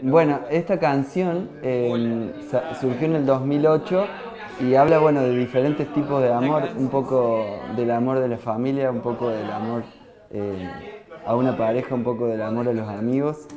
Bueno, esta canción em, surgió en el 2008 y habla, bueno, de diferentes tipos de amor, un poco del amor de la familia, un poco del amor eh, a una pareja, un poco del amor a los amigos.